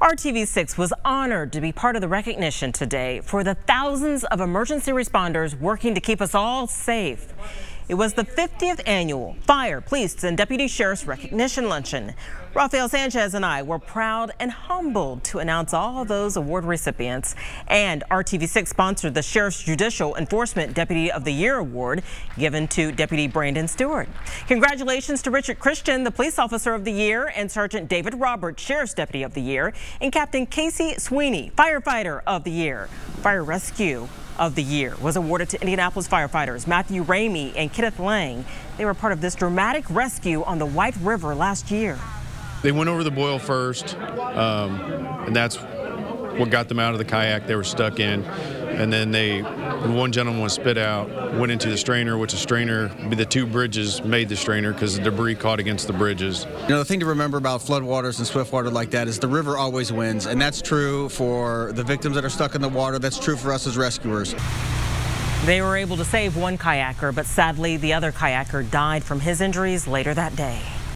RTV6 was honored to be part of the recognition today for the thousands of emergency responders working to keep us all safe. It was the 50th annual Fire, Police, and Deputy Sheriff's Recognition Luncheon. Rafael Sanchez and I were proud and humbled to announce all those award recipients. And RTV6 sponsored the Sheriff's Judicial Enforcement Deputy of the Year Award given to Deputy Brandon Stewart. Congratulations to Richard Christian, the Police Officer of the Year, and Sergeant David Roberts, Sheriff's Deputy of the Year, and Captain Casey Sweeney, Firefighter of the Year. Fire Rescue of the Year was awarded to Indianapolis firefighters Matthew Ramey and Kenneth Lang. They were part of this dramatic rescue on the White River last year. They went over the boil first, um, and that's what got them out of the kayak they were stuck in. And then they, one gentleman was spit out, went into the strainer, which the strainer, the two bridges made the strainer because the debris caught against the bridges. You know, the thing to remember about floodwaters and swift water like that is the river always wins. And that's true for the victims that are stuck in the water. That's true for us as rescuers. They were able to save one kayaker, but sadly, the other kayaker died from his injuries later that day.